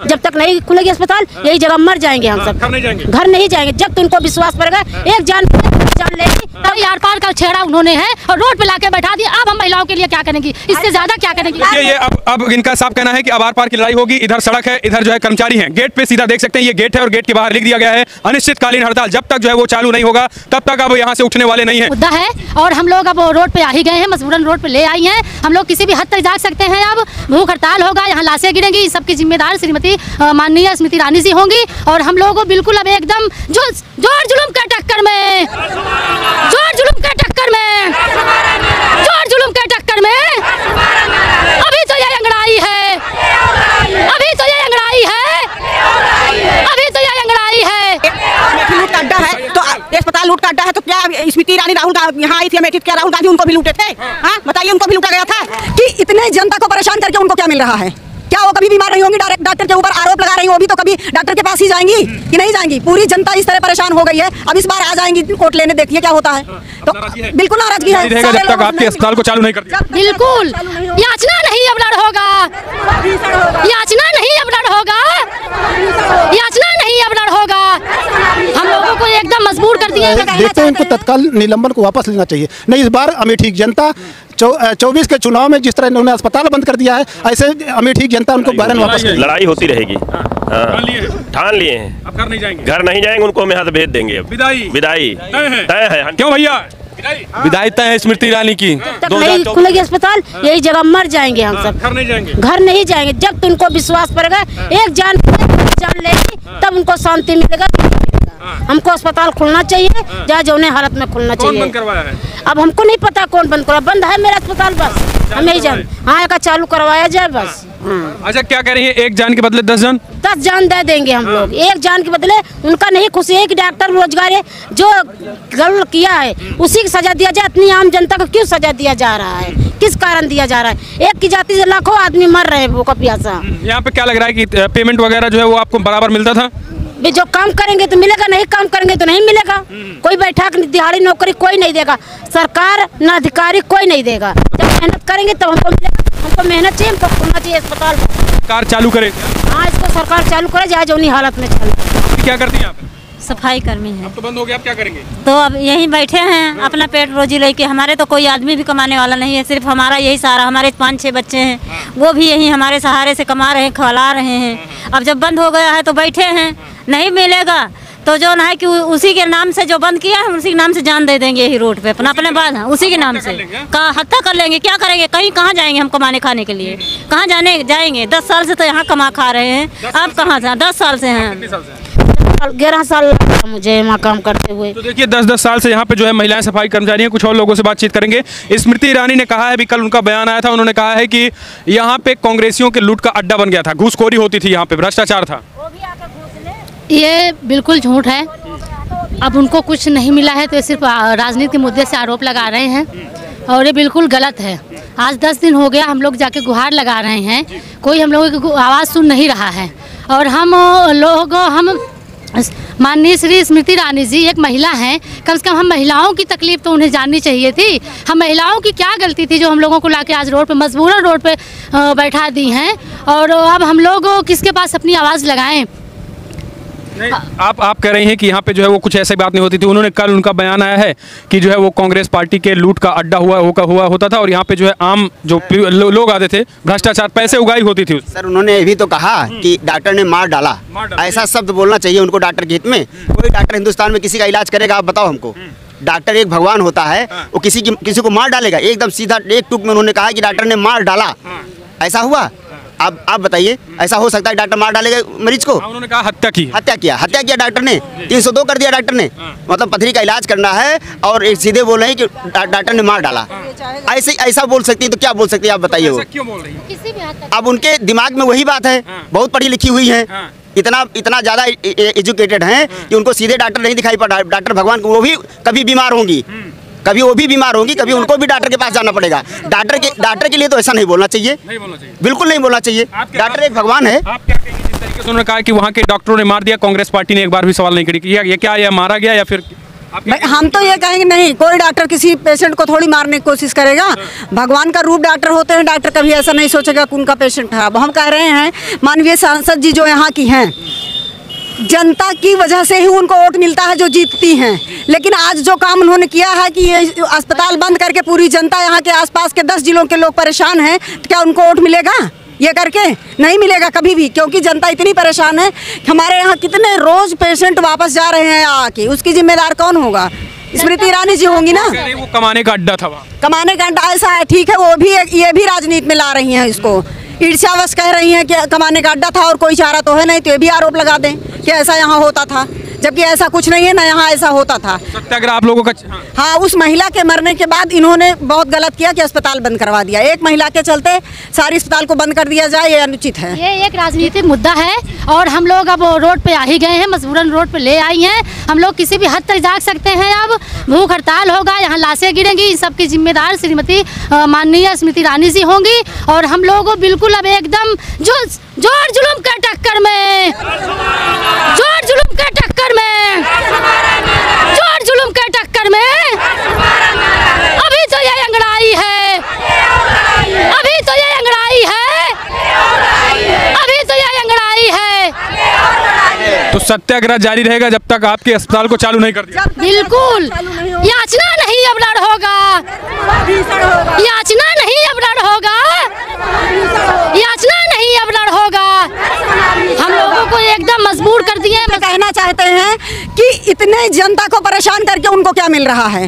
घर नहीं जाएँगे घर नहीं जाएँगे। जब तो उनको विश्वास पड़ेगा एक जान जान लेगी तब यार पार का छेड़ा उन्होंने है और रोड पे लाके बैठा दिया। अब हम महिलाओं के लिए क्या करेंगी? इससे ज़्यादा क्या करेंगी? देखिए ये अब अब इनका साफ़ कहना है कि अब आर पार की लड़ाई होगी इधर सड़क है इधर जो है कर्मचारी हैं। गेट पे सीधा देख सकते हैं ये गेट है और गेट के बाहर लिख दिया गया है अनिश्चितकालीन हड़ताल। जब तक जो है वो चालू नहीं होगा तब तक अब यहाँ से उठने वाले नहीं है। मुद्दा है और हम लोग अब रोड पे आ ही गए हैं मजबूरन रोड पे ले आई है। हम लोग किसी भी हद तक जा सकते हैं अब। भूख हड़ताल होगा यहाँ लाशें गिरेंगी सबकी जिम्मेदार श्रीमती अ, माननीय स्मृति ईरानी जी होंगी और हम लोगों को बिल्कुल अब एकदम जो ज़ोर जुलूम के टक्कर में ज़ोर जुलूम के टक्कर में ज़ोर जुलूम के टक्कर में अभी तो ये अंगड़ाई है अभी तो ये अंगड़ाई है अभी तो ये अंगड़ाई है। लूट का अड्डा है तो अस्पताल लूट का अड्डा है तो क्या स्मृति ईरानी राहुल का यहाँ आई थी अमेठी क्या राहुल गांधी उनको भी लूटे थे? हाँ बताइए उनको भी लूटा गया था? कि इतने जनता को परेशान करके उनको क्या मिल रहा है? क्या वो कभी बीमार नहीं होंगी? डायरेक्ट डॉक्टर के ऊपर आरोप लगा रही हो वो तो कभी डॉक्टर के पास ही जाएँगी कि नहीं जाएँगी? पूरी जनता इस तरह परेशान हो गई है। अब इस बार आ जाएँगी कोर्ट लेने देखिए क्या होता है। तो बिल्कुल नाराज़गी है। जब तक आपके अस्पताल को चालू नहीं कर बिल्कुल। याचना नहीं अब लड़ होगा। याचना नहीं अब लड़ होगा। याचना नहीं अब लड़ होगा। हम लोगों को एकदम मजबूर कर दिया देखते हैं इनको तत्काल निलंबन को वापस लेना चाहिए। नहीं इस बार अमेठी जनता चौबीस के चुनाव में जिस तरह इन्होंने अस्पताल बंद कर दिया है ऐसे अमेठी की जनता उनको बारन वापस लड़ाई होती रहेगी। हाँ, ठान लिए हैं। लिए हैं। अब घर नहीं जाएँगे। घर नहीं जाएँगे उनको हम यहाँ से भेज देंगे विदाई। विदाई। तय है। क्यों भैया? विदाई। तय है स्मृति ईरानी की। तक नहीं खुलेगी अस्पताल यही जगह मर जाएँगे हम सब। घर नहीं जाएँगे। घर नहीं जाएँगे। जब तुमको विश्वास पड़ेगा एक जान जान लेगी तब उनको शांति मिलेगा। हमको अस्पताल खुलना चाहिए जहाँ जो उन्हें हालत में खुलना कौन चाहिए। बंद करवाया है? अब हमको नहीं पता कौन बंद करा बंद है मेरा अस्पताल बस। हम नहीं जान हाँ एक चालू करवाया जाए बस। हाँ। अच्छा क्या कह रही है एक जान के बदले दस जन? दस जान दे देंगे हम लोग। एक जान के बदले उनका नहीं खुशी है कि डॉक्टर रोज़गार है जो गलत किया है उसी की सजा दिया जाए। इतनी आम जनता को क्यों सजा दिया जा रहा है? किस कारण दिया जा रहा है? एक की जाति से लाखों आदमी मर रहे हैं भूखा प्यासा। यहाँ पे क्या लग रहा है कि पेमेंट वगैरह जो है वो आपको बराबर मिलता था? जो काम करेंगे तो मिलेगा नहीं काम करेंगे तो नहीं मिलेगा। कोई बैठा दिहाड़ी नौकरी कोई नहीं देगा। सरकार न अधिकारी कोई नहीं देगा। जब मेहनत करेंगे तब हमको मिलेगा। हमको मेहनत चाहिए हमको खुलना चाहिए अस्पताल कार चालू करे। हाँ इसको सरकार चालू करे जाए जो हालत में चले क्या करती हैं आप? सफ़ाई कर्मी है। अब तो बंद हो गया आप क्या करेंगे? तो अब यहीं बैठे हैं अपना पेट रोजी लेके। हमारे तो कोई आदमी भी कमाने वाला नहीं है सिर्फ़ हमारा यही सहारा हमारे पाँच छः बच्चे हैं। वो भी यहीं हमारे सहारे से कमा रहे हैं खिला रहे हैं। अब जब बंद हो गया है तो बैठे हैं। नहीं मिलेगा। तो जो ना है कि उसी के नाम से जो बंद किया है उसी के नाम से जान दे देंगे यही रोड पे। अपना अपने बाद उसी के नाम से। कहा हत्या कर लेंगे क्या करेंगे? कहीं कहाँ जाएँगे हम कमाने खाने के लिए? कहाँ जाने जाएँगे? दस साल से तो यहाँ कमा खा रहे हैं। अब कहाँ जा दस साल से हैं। ग्यारह साल मुझे वहाँ काम करते हुए। तो देखिए दस दस साल से यहाँ पे जो है महिलाएँ सफ़ाई कर्मचारी हैं कुछ और लोगों से बातचीत करेंगे। स्मृति ईरानी ने कहा है अभी कल उनका बयान आया था उन्होंने कहा है कि यहाँ पे कांग्रेसियों के लूट का अड्डा बन गया था। घूसखोरी होती थी यहाँ पे भ्रष्टाचार था। ये बिल्कुल झूठ है। अब उनको कुछ नहीं मिला है तो ये सिर्फ़ राजनीति मुद्दे से आरोप लगा रहे हैं और ये बिल्कुल गलत है। आज दस दिन हो गया हम लोग जाके गुहार लगा रहे हैं। कोई हम लोगों की आवाज़ सुन नहीं रहा है। और हम लोग, हम, माननीय श्री स्मृति रानी जी एक महिला हैं। कम से कम हम महिलाओं की तकलीफ़ तो उन्हें जाननी चाहिए थी। हम महिलाओं की क्या गलती थी जो हम लोगों को लाके आज रोड पे, मजबूरन रोड पे बैठा दी हैं? और अब हम लोग किसके पास अपनी आवाज़ लगाएँ? नहीं। आप आप कह रही हैं कि यहाँ पे जो है वो कुछ ऐसी बात नहीं होती थी। उन्होंने कल उनका बयान आया है कि जो है वो कांग्रेस पार्टी के लूट का अड्डा हुआ होका हुआ होता था और यहाँ पे जो है आम जो लो, लोग आते थे भ्रष्टाचार पैसे उगाई होती थी। सर उन्होंने ये भी तो कहा कि डॉक्टर ने मार डाला। मार डाला। ऐसा शब्द बोलना चाहिए उनको डॉक्टर के हित में। कोई डॉक्टर हिंदुस्तान में किसी का इलाज करेगा आप बताओ हमको। डॉक्टर एक भगवान होता है वो किसी की किसी को मार डालेगा। एकदम सीधा एक टूक में उन्होंने कहा कि डॉक्टर ने मार डाला। ऐसा हुआ? आप आप बताइए ऐसा हो सकता है डॉक्टर मार डालेगा मरीज़ को? हाँ, उन्होंने कहा हत्या की हत्या किया हत्या किया डॉक्टर ने तीन सौ दो कर दिया डॉक्टर ने। मतलब पथरी का इलाज करना है और एक सीधे बोल रहे हैं कि डॉक्टर ने मार डाला। ऐसे ऐसा बोल सकती है तो क्या बोल सकती है आप बताइए वो? रही है? अब उनके दिमाग में वही बात है। बहुत पढ़ी लिखी हुई है। हाँ। इतना इतना ज़्यादा एजुकेटेड हैं कि उनको सीधे डॉक्टर नहीं दिखाई पड़ा डॉक्टर भगवान को वो भी कभी बीमार होंगी। कभी वो भी बीमार होंगी कभी उनको भी डॉक्टर के पास जाना पड़ेगा। डॉक्टर के डॉक्टर के लिए तो ऐसा नहीं बोलना चाहिए। नहीं बोलना चाहिए। बिल्कुल नहीं बोलना चाहिए। डॉक्टर एक भगवान है। आप क्या कहेंगे? जिस तरीके से उन्होंने कहा कि वहाँ के डॉक्टरों ने मार दिया कांग्रेस पार्टी ने एक बार भी सवाल नहीं करी कि ये ये क्या ये मारा गया या फिर हम तो ये कहेंगे नहीं कोई डॉक्टर किसी पेशेंट को थोड़ी मारने की कोशिश करेगा। भगवान का रूप डॉक्टर होते हैं डॉक्टर कभी ऐसा नहीं सोचेगा कि उनका पेशेंट है अब हम कह रहे हैं मानवीय सांसद जी जो यहाँ की हैं जनता की वजह से ही उनको वोट मिलता है जो जीतती हैं। लेकिन आज जो काम उन्होंने किया है कि ये अस्पताल बंद करके पूरी जनता यहाँ के आसपास के दस जिलों के लोग परेशान हैं तो क्या उनको वोट मिलेगा? ये करके नहीं मिलेगा कभी भी क्योंकि जनता इतनी परेशान है। कि हमारे यहाँ कितने रोज पेशेंट वापस जा रहे हैं आके उसकी जिम्मेदार कौन होगा? स्मृति ईरानी जी होंगी ना? वो कमाने का अड्डा था कमाने का अड्डा ऐसा है ठीक है वो भी ये भी राजनीति में ला रही हैं इसको। ईर्ष्यावश कह रही हैं कि कमाने का अड्डा था और कोई चारा तो है नहीं तो ये भी आरोप लगा दें कि ऐसा यहाँ होता था। जबकि ऐसा कुछ नहीं है ना यहाँ ऐसा होता था। सत्याग्रह आप लोगों का हाँ। हाँ उस महिला के मरने के बाद इन्होंने बहुत गलत किया कि अस्पताल बंद करवा दिया। एक महिला के चलते सारी अस्पताल को बंद कर दिया जाए ये अनुचित है। ये एक राजनीतिक मुद्दा है और हम लोग अब रोड पे आ ही गए हैं मजबूरन रोड पे ले आई हैं। हम लोग किसी भी हद तक जाग सकते हैं अब। भूख हड़ताल होगा यहाँ लाशें गिरेंगी इन सब की जिम्मेदार श्रीमती माननीय स्मृति ईरानी जी होंगी। और हम लोग बिल्कुल अब एकदम जो ज़ोर जुलूम के टक्कर में। ज़ोर जुलूम के टक्कर में। ज़ोर जुलूम का टक्कर में। अभी तो ये अंगड़ाई है। अभी तो ये अंगड़ाई है। अभी तो ये अंगड़ाई है। तो सत्याग्रह जारी रहेगा जब तक आपके अस्पताल को चालू नहीं कर दिया। बिल्कुल। याचना नहीं अब लड़ होगा। याचना नहीं अब लड़ होगा। याचना नहीं अब लड़ होगा। हम लोगों को एकदम मजबूर कर दिए ये कहना चाहते हैं कि इतने जनता को परेशान करके उनको क्या मिल रहा है?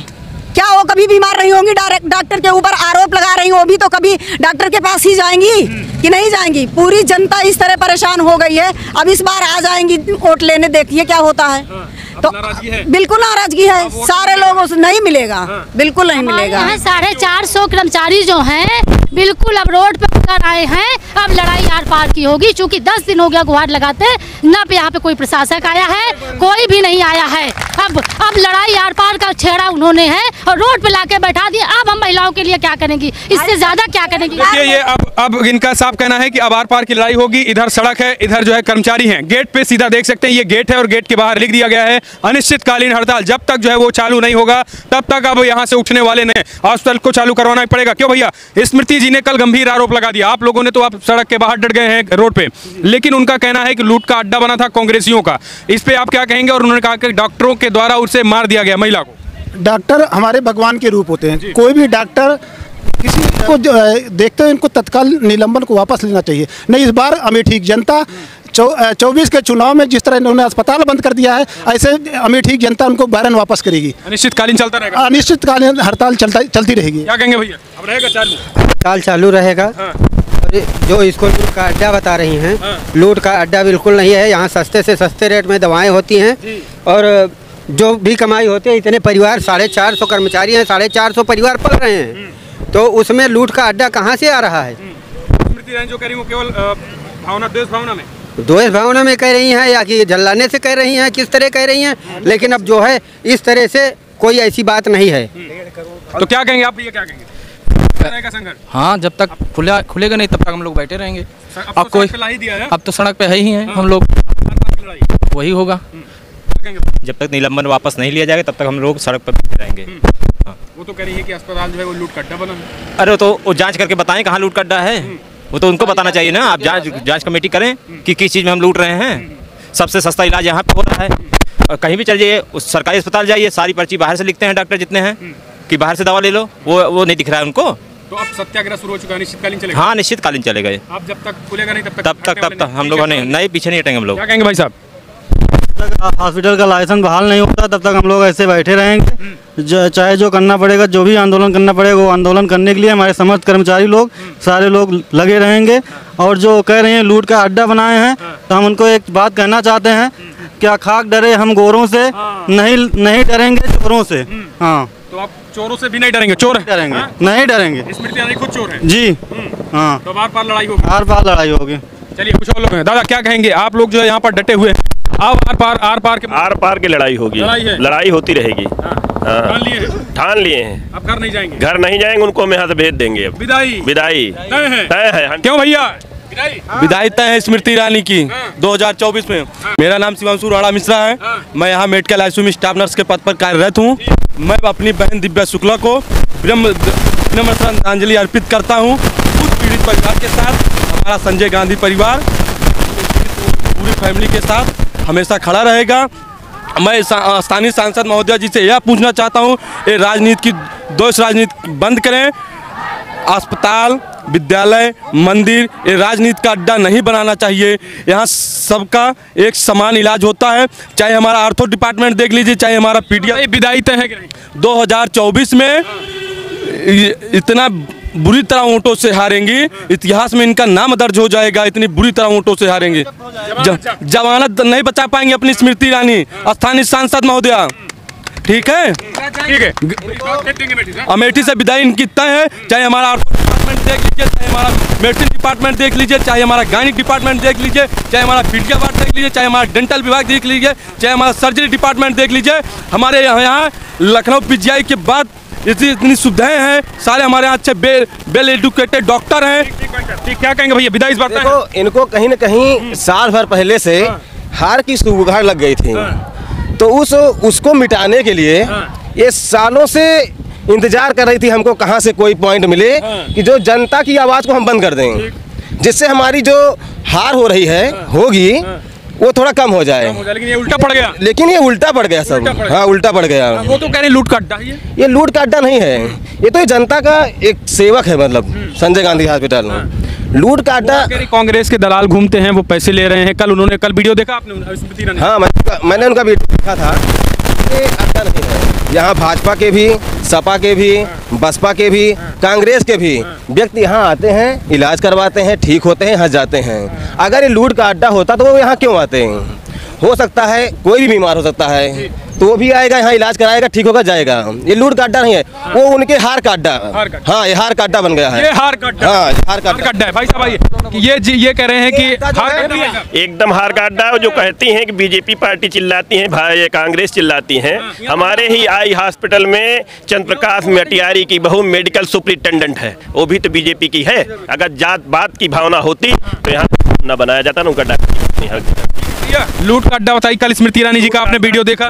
क्या वो कभी बीमार रही होंगी? डायरेक्ट डॉक्टर के ऊपर आरोप लगा रही वो भी तो कभी डॉक्टर के पास ही जाएँगी कि नहीं जाएँगी? पूरी जनता इस तरह परेशान हो गई है। अब इस बार आ जाएँगी, वोट लेने देखिए क्या होता है। तो बिल्कुल नाराज़गी है। सारे लोगों से नहीं मिलेगा। बिल्कुल नहीं मिलेगा। यहाँ साढ़े चार सौ कर्मचारी जो हैं बिल्कुल अब रोड पर उतर आए हैं। अब लड़ाई आर पार की होगी क्योंकि दस दिन हो गया गुहार लगाते न पे यहाँ पे कोई प्रशासक आया है कोई भी नहीं आया है। अब अब लड़ाई आर पार का छेड़ा उन्होंने है और रोड पे लाके बैठा दिया। अब हम महिलाओं के लिए क्या करेंगी? इससे ज़्यादा क्या करेंगी? देखिए ये अब अब इनका साफ़ कहना है कि अब आर पार की लड़ाई होगी। इधर सड़क है इधर जो है कर्मचारी हैं। गेट पे सीधा देख सकते हैं ये गेट है और गेट के बाहर लिख दिया गया है। अनिश्चितकालीन हड़ताल। जब तक जो है वो चालू नहीं होगा तब तक अब यहाँ से उठने वाले ने अस्पताल को चालू करवाना ही पड़ेगा। क्यों भैया? स्मृति जी ने कल गंभीर आरोप लगा दिया। आप लोगों ने तो आप सड़क के बाहर डट गए हैं रोड पे। लेकिन उनका कहना है कि लूट का अड्डा बना था कांग्रेसियों का। इस पे आप क्या कहेंगे? और उन्होंने कहा कि डॉक्टरों के द्वारा उसे मार दिया गया महिला को। डॉक्टर हमारे भगवान के रूप होते हैं। कोई भी डॉक्टर किसी को देखते हुए इनको तत्काल निलंबन को वापस लेना चाहिए। नहीं इस बार अमेठी जनता चौबीस के चुनाव में जिस तरह इन्होंने अस्पताल बंद कर दिया है ऐसे अमेठी की जनता उनको बैरन वापस करेगी। अनिश्चितकालीन चलता रहेगा। अनिश्चितकालीन हड़ताल चलता चलती रहेगी। क्या कहेंगे भैया? अब रहेगा चालू। हड़ताल चालू रहेगा। हाँ। जो इसको लूट का अड्डा बता रही हैं लूट का अड्डा बिल्कुल नहीं है। यहाँ सस्ते से सस्ते रेट में दवाएँ होती हैं और जो भी कमाई होती है इतने परिवार साढ़े चार सौ कर्मचारी हैं साढ़े चार सौ परिवार पल रहे हैं। तो उसमें लूट का अड्डा कहाँ से आ रहा है? स्मृति जो कह रही वो केवल भावना देश भावना में। द्वेष भावना में कह रही हैं या कि जल्लाने से कह रही हैं किस तरह कह रही हैं? लेकिन अब जो है इस तरह से कोई ऐसी बात नहीं है। तो क्या कहेंगे आप भैया क्या कहेंगे? हाँ जब तक खुला खुलेगा नहीं तब तक हम लोग बैठे रहेंगे। अब तो कोई सड़क पे ला ही है। अब तो सड़क पे है ही हैं हम लोग। वही होगा। जब तक निलंबन वापस नहीं लिया जाएगा तब तक हम लोग सड़क पर बैठे रहेंगे। वो तो कह रही है कि अस्पताल जो है वो लूट का अड्डा बना अरे तो वो जाँच करके बताएँ कहाँ लूट का अड्डा है वो तो उनको बताना चाहिए ना आप जाँच जाँच कमेटी करें कि किस चीज़ में हम लूट रहे हैं। सबसे सस्ता इलाज यहाँ पे हो रहा है। और कहीं भी चल जाइए उस सरकारी अस्पताल जाइए सारी पर्ची बाहर से लिखते हैं डॉक्टर जितने हैं कि बाहर से दवा ले लो वो वो नहीं दिख रहा है उनको। तो अब सत्याग्रह शुरू हो चुका है निश्चितकालीन चले हाँ निश्चितकालीन चले गए। आप जब तक खुलेगा नहीं तब तक तब तक तब तक हम लोगों ने नहीं पीछे नहीं हटेंगे हम लोग। क्या कहेंगे भाई साहब? हॉस्पिटल का लाइसेंस बहाल नहीं होता तब तक हम लोग ऐसे बैठे रहेंगे। जो- चाहे जो करना पड़ेगा जो भी आंदोलन करना पड़ेगा वो आंदोलन करने के लिए हमारे समस्त कर्मचारी लोग सारे लोग लगे रहेंगे। और जो कह रहे हैं लूट का अड्डा बनाए हैं तो हम उनको एक बात कहना चाहते हैं क्या खाक डरे हम गोरों से नहीं नहीं डरेंगे चोरों से। हाँ। तो आप चोरों से भी नहीं डरेंगे चोर है? डरेंगे। हाँ? नहीं डरेंगे। स्मृति खुद चोर है? जी। हाँ। तो बार बार लड़ाई होगी? हर बार लड़ाई होगी। चलिए कुछ और लोग हैं। दादा क्या कहेंगे? आप लोग जो है यहाँ पर डटे हुए हैं। आप आर पार आर पार के आर पार की लड़ाई होगी। लड़ाई है। लड़ाई होती रहेगी। हाँ। ठान लिए हैं। ठान लिए हैं। आप घर नहीं जाएँगे। घर नहीं जाएँगे उनको हम यहाँ से भेज देंगे अब। विदाई। विदाई। तय है। तय है क्यों भैया? विधायिता है। स्मृति ईरानी की 2024 में। मेरा नाम शिवांशु राणा मिश्रा है। मैं यहाँ मेडिकल आईसीयू में स्टाफ नर्स के पद पर कार्यरत हूँ। मैं अपनी बहन दिव्या शुक्ला को श्रद्धांजलि अर्पित करता हूँ। उस पीड़ित परिवार के साथ हमारा संजय गांधी परिवार पूरी फैमिली के साथ। हमेशा खड़ा रहेगा। मैं स्थानीय सांसद महोदय जी से यह पूछना चाहता हूँ ये राजनीति की दोष राजनीति बंद करें। अस्पताल विद्यालय मंदिर ये राजनीति का अड्डा नहीं बनाना चाहिए। यहाँ सबका एक समान इलाज होता है। चाहे हमारा आर्थो डिपार्टमेंट देख लीजिए चाहे हमारा पीडिया विदाई तय है कि नहीं? 2024 में इतना बुरी तरह वोटों से हारेंगी। इतिहास में इनका नाम दर्ज हो जाएगा इतनी बुरी तरह वोटों से हारेंगे। जमानत नहीं बचा पाएँगे अपनी स्मृति ईरानी स्थानीय सांसद महोदया। ठीक है? ठीक है। अमेठी से विदाई इनकी तय है। चाहे हमारा डिपार्टमेंट देख लीजिए चाहे हमारा मेडिसिन डिपार्टमेंट देख लीजिए चाहे हमारा गायनिक डिपार्टमेंट देख लीजिए चाहे हमारा पीडिया वार्ड देख लीजिए चाहे हमारा डेंटल विभाग देख लीजिए चाहे हमारा सर्जरी डिपार्टमेंट देख लीजिए। हमारे यहाँ यहाँ लखनऊ पीजीआई के बाद इतनी इतनी सुविधाएँ हैं सारे हमारे यहाँ अच्छे बे, वेल एजुकेटेड डॉक्टर हैं। ठीक क्या कहेंगे भैया विदाई इस बार देखो इनको कहीं न कहीं साल भर पहले से हार की सुगड़ लग गई थी। तो उस उसको मिटाने के लिए ये सालों से इंतज़ार कर रही थी हमको कहाँ से कोई पॉइंट मिले कि जो जनता की आवाज़ को हम बंद कर दें जिससे हमारी जो हार हो रही है होगी वो थोड़ा कम हो जाए। लेकिन ये उल्टा पड़ गया। लेकिन ये उल्टा पड़ गया सब। हाँ उल्टा पड़ गया। वो तो कह रहे लूट का है ये ये लूट का अड्डा नहीं है। ये तो ये जनता का एक सेवक है मतलब संजय गांधी हॉस्पिटल। में लूट का अड्डा कांग्रेस के दलाल घूमते हैं वो पैसे ले रहे हैं। कल उन्होंने कल वीडियो देखा आपने हाँ मैंने उनका वीडियो देखा था। ये अड्डा नहीं है। यहाँ भाजपा के भी, सपा के भी, बसपा के भी, कांग्रेस के भी व्यक्ति यहाँ आते हैं, इलाज करवाते हैं, ठीक होते हैं, हंस जाते हैं। अगर ये लूट का अड्डा होता तो वो यहाँ क्यों आते? हैं हो सकता है कोई भी बीमार हो सकता है। तो वो भी आएगा यहाँ इलाज कराएगा ठीक होगा जाएगा। ये लूट का अड्डा नहीं है वो उनके हार का अड्डा। हाँ ये हार का अड्डा बन गया है। ये हार हाँ हार का हार का अड्डा। है। भाई साहब आइए। ये जी- ये कह रहे हैं कि हार है। एकदम हार का अड्डा है जो कहती हैं कि बीजेपी पार्टी चिल्लाती है भाई ये कांग्रेस चिल्लाती है। हमारे ही आई हॉस्पिटल में चंद्र प्रकाश मटियारी की बहु मेडिकल सुप्रिंटेंडेंट है। वो भी तो बीजेपी की है। अगर जात बात की भावना होती तो यहाँ न बनाया जाता ना उनका डॉक्टर लूट का अड्डा बताई कल स्मृति ईरानी जी का आपने वीडियो देखा।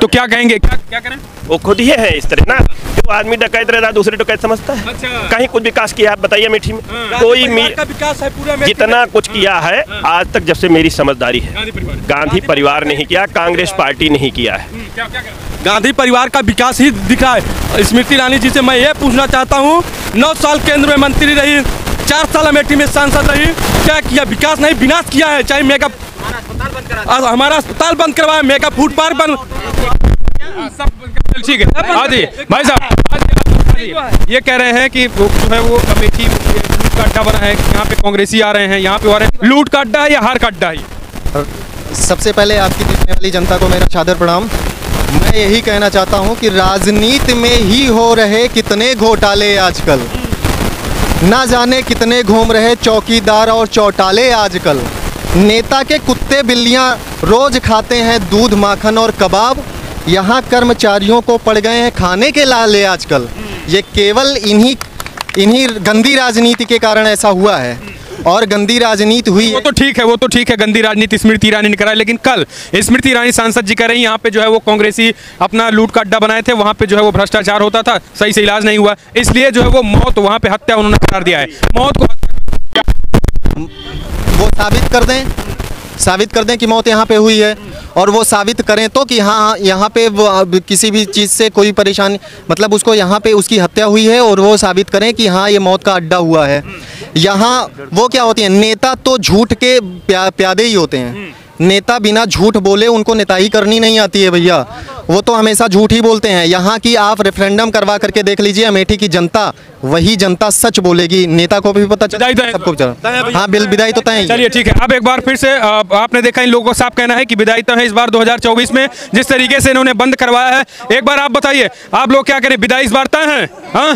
तो क्या कहेंगे? क्या क्या करें? वो खुद ही है इस तरह। ना जो आदमी डकैत रहता है दूसरे डकैत समझता है। अच्छा। कहीं कुछ विकास किया आप बताइए मीठी में। कोई मी- का विकास है पूरा जितना कुछ किया है। आज तक जब से मेरी समझदारी है। गांधी परिवार। नहीं किया कांग्रेस पार्टी नहीं किया है। गांधी परिवार का विकास ही दिख रहा है। स्मृति ईरानी जी से मैं ये पूछना चाहता हूँ नौ साल केंद्र में मंत्री रही चार साल अमेठी में सांसद रही क्या किया? विकास नहीं विनाश किया है चाहे मेगा आज हमारा अस्पताल बंद करवाया मेगा फ़ूड पार्क बंद ठीक है आ जाइए भाई साहब। ये कह रहे हैं कि वो जो है वो अमेठी लूट का अड्डा बना है यहाँ पे कांग्रेसी आ रहे हैं यहाँ पे आ रहे हैं। लूट का अड्डा है या हार का अड्डा है? सबसे पहले आपकी देखने वाली जनता को मेरा सादर प्रणाम। मैं यही कहना चाहता हूँ कि राजनीति में ही हो रहे कितने घोटाले आजकल। ना जाने कितने घूम रहे चौकीदार और चौटाले आजकल। नेता के कुत्ते बिल्लियाँ रोज खाते हैं दूध, माखन और कबाब। यहाँ कर्मचारियों को पड़ गए हैं खाने के लाले आजकल। ये केवल इन्हीं इन्हीं गंदी राजनीति के कारण ऐसा हुआ है। और गंदी राजनीति हुई वो तो ठीक है, वो तो ठीक है, गंदी राजनीति स्मृति ईरानी ने कराई, लेकिन कल स्मृति ईरानी सांसद जी कह रही यहाँ पे जो है वो कांग्रेसी अपना लूट का अड्डा बनाए थे, वहाँ पे जो है वो भ्रष्टाचार होता था, सही से इलाज नहीं हुआ। इसलिए जो है वो मौत वहाँ पे हत्या उन्होंने करार दिया है। मौत को वो साबित कर दें साबित कर दें कि मौत यहाँ पे हुई है और वो साबित करें तो कि हाँ यहाँ पे किसी भी चीज़ से कोई परेशानी मतलब उसको यहाँ पे उसकी हत्या हुई है और वो साबित करें कि हाँ ये मौत का अड्डा हुआ है। यहाँ वो क्या होती है नेता तो झूठ के प्या, प्यादे ही होते हैं। नेता बिना झूठ बोले उनको नेताई करनी नहीं आती है भैया। वो तो हमेशा झूठ ही बोलते हैं। यहाँ की आप रेफरेंडम करवा करके देख लीजिए अमेठी की जनता वही जनता सच बोलेगी। नेता को भी पता चला सबको चला हाँ बिल विदाई तो तय चलिए ठीक है। अब एक बार फिर से आपने देखा इन लोगों का साफ़ कहना है कि विदाई तो है इस बार 2024 में जिस तरीके से इन्होंने बंद करवाया है। एक बार आप बताइए आप लोग क्या करें विदाई इस बार तय है? हाँ?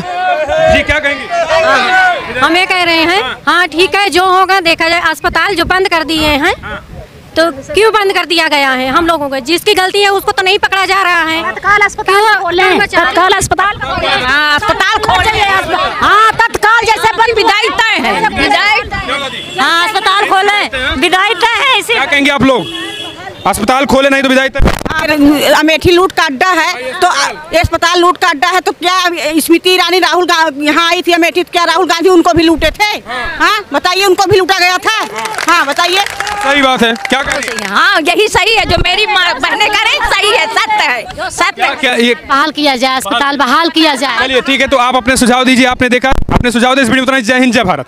जी क्या कहेंगे? हम ये कह रहे हैं हाँ ठीक है जो होगा देखा जाए। अस्पताल जो बंद कर दिए हैं तो क्यों बंद कर दिया गया है हम लोगों को? जिसकी गलती है उसको तो नहीं पकड़ा जा रहा है। तत्काल अस्पताल खोले। तत्काल अस्पताल हाँ अस्पताल खोले। हाँ तत्काल जैसे पर विदाई तय है। विदाई हाँ अस्पताल खोले। विदाई तय है इसी क्या कहेंगे आप लोग? अस्पताल खोले नहीं तो विदाई तक। हाँ, अमेठी लूट का अड्डा है तो अस्पताल। लूट का अड्डा है तो क्या स्मृति ईरानी राहुल गांधी यहाँ आई थी अमेठी तो क्या राहुल गांधी उनको भी लूटे थे? हाँ। बताइए उनको भी लूटा गया था? हाँ। बताइए। सही बात है। क्या कह रही हैं? हाँ यही सही है जो मेरी बहने करे सही है सत्य है सत्य क्या ये बहाल किया जाए अस्पताल बहाल किया जाए। चलिए ठीक है तो आप अपने सुझाव दीजिए आपने देखा अपने सुझाव दे इस वीडियो जय हिंद जय भारत।